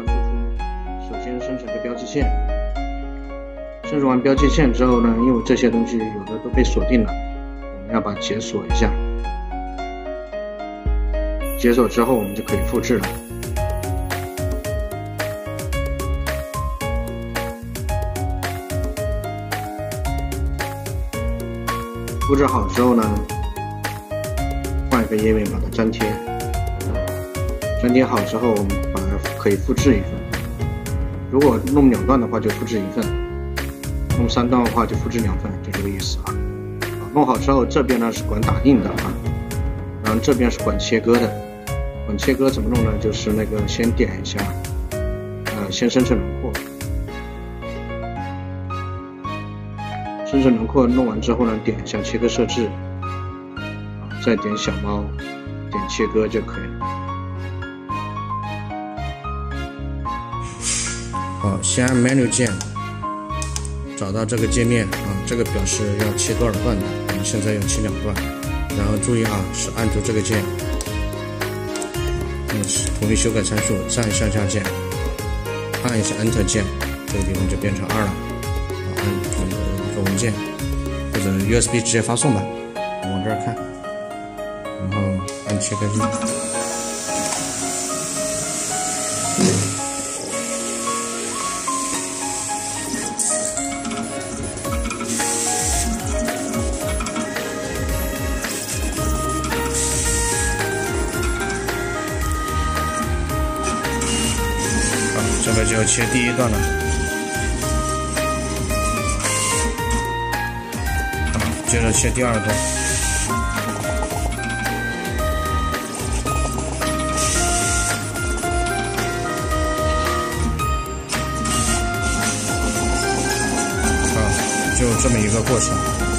输出，首先生成个标记线。生成完标记线之后呢，因为这些东西有的都被锁定了，我们要把解锁一下。解锁之后，我们就可以复制了。复制好之后呢，换一个页面把它粘贴。粘贴好之后，我们把它可以复制一份。如果弄两段的话，就复制一份；弄三段的话，就复制两份，就这个意思啊。弄好之后，这边呢是管打印的啊，然后这边是管切割的。管切割怎么弄呢？就是那个先点一下，呃，先生成轮廓。生成轮廓弄完之后呢，点一下切割设置，再点小猫，点切割就可以了。好，先按 Menu 键，找到这个界面啊，这个表示要切多少段的，我们现在要切两段，然后注意啊，是按住这个键，嗯，同意修改参数，再按向下键，按一下 Enter 键，这个地方就变成二了，好按这个。文件或者 USB 直接发送吧，往这儿看，然后按切开键。这个就切第一段了。接着切第二段，啊，就这么一个过程。